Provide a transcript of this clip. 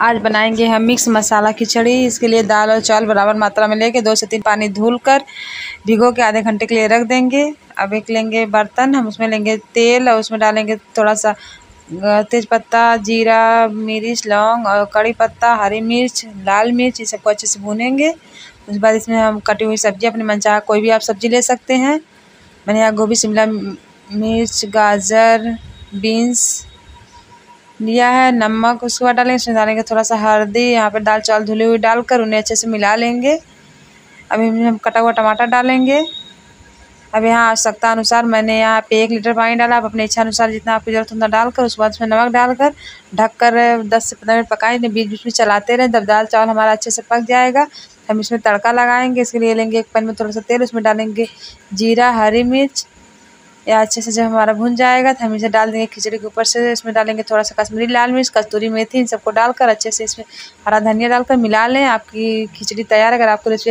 आज बनाएँगे हम मिक्स मसाला खिचड़ी। इसके लिए दाल और चावल बराबर मात्रा में लेके दो से तीन पानी धुल कर भिगो के आधे घंटे के लिए रख देंगे। अब एक लेंगे बर्तन, हम उसमें लेंगे तेल और उसमें डालेंगे थोड़ा सा तेज पत्ता, जीरा, मिर्च, लौंग और कड़ी पत्ता, हरी मिर्च, लाल मिर्च, ये सबको अच्छे से भूनेंगे। उसके बाद इसमें हम कटी हुई सब्ज़ी, अपने मन चाह कोई भी आप सब्ज़ी ले सकते हैं। मैंने यहाँ गोभी, शिमला मिर्च, गाजर, बीन्स लिया है, नमक, उसके बाद डालेंगे इसमें डालेंगे थोड़ा सा हल्दी, यहाँ पर दाल चावल धुली हुई डालकर उन्हें अच्छे से मिला लेंगे। अभी हम कटा हुआ टमाटर डालेंगे। अब यहाँ आवश्यकता अनुसार मैंने यहाँ पे एक लीटर पानी डाला। आप अपने इच्छा अनुसार जितना आपकी ज़रूरत उतना डालकर, उसके बाद उसमें नमक डालकर, ढककर दस से पंद्रह मिनट पकाएँगे बीच बीच में चलाते रहें। जब दाल चावल हमारा अच्छे से पक जाएगा, हम इसमें तड़का लगाएँगे, इसके लिए लेंगे एक पैन में थोड़ा सा तेल, उसमें डालेंगे जीरा, हरी मिर्च या अच्छे से जब हमारा भुन जाएगा तो हम इसे डाल देंगे खिचड़ी के ऊपर से, इसमें डालेंगे थोड़ा सा कश्मीरी लाल मिर्च, कस्तूरी मेथी, इन सबको डालकर अच्छे से इसमें हरा धनिया डालकर मिला लें। आपकी खिचड़ी तैयार अगर आपको रेसिपी